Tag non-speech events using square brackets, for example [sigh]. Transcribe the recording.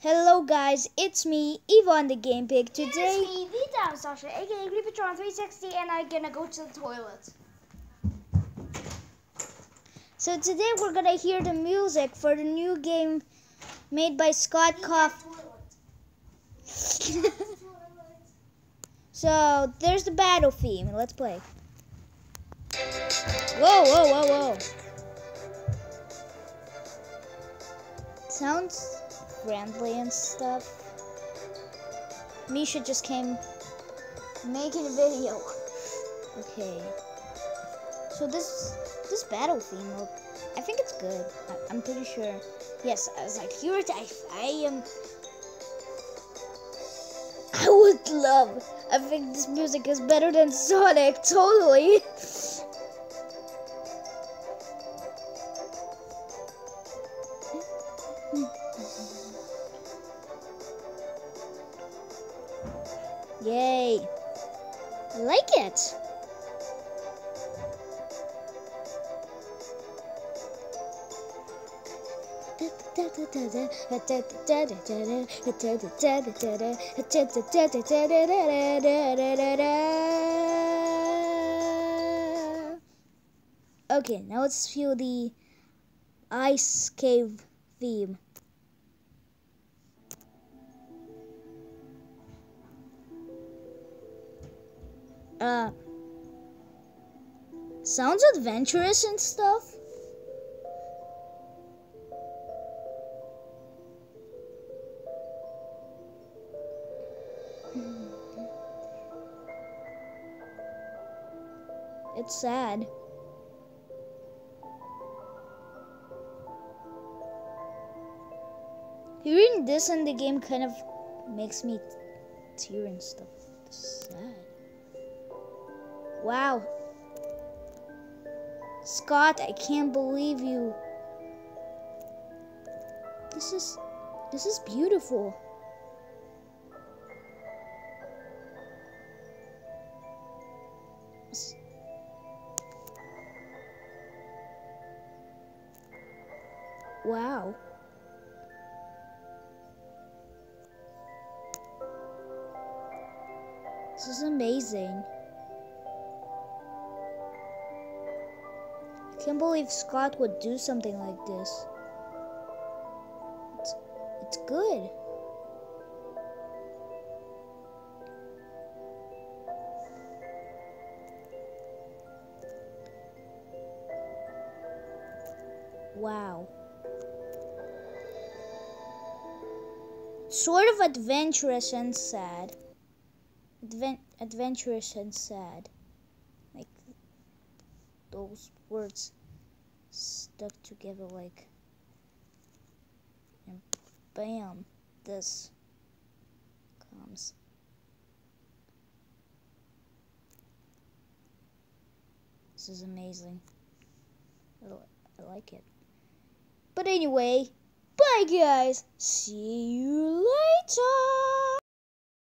Hello guys, it's me, Ivan the Game Pig. Today, It's me, the Down Sasha, aka Creepatron 360, and I'm gonna go to the toilet. so today we're gonna hear the music for the new game made by Scott Koff. [laughs] so there's the battle theme. Let's play. Whoa, whoa, whoa, whoa! Sounds friendly and stuff. Misha just came making a video. Okay. So this this battle theme, look, I think it's good. I, I'm pretty sure. Yes, I was like, here it I, I am. I would love. I think this music is better than Sonic, [laughs] totally. Yay. I like it. Okay, now let's feel the ice cave theme. Uh, sounds adventurous and stuff. It's sad. Hearing this in the game kind of makes me tear and stuff. It's sad. Wow. Scott, I can't believe you. This is this is beautiful. Wow. This is amazing. Can't believe Scott would do something like this. It's, it's good. Wow. Sort of adventurous and sad. Adven- adventurous and sad. Like those words stuck together like and bam this comes. This is amazing. I, I like it. But anyway bye guys. See you later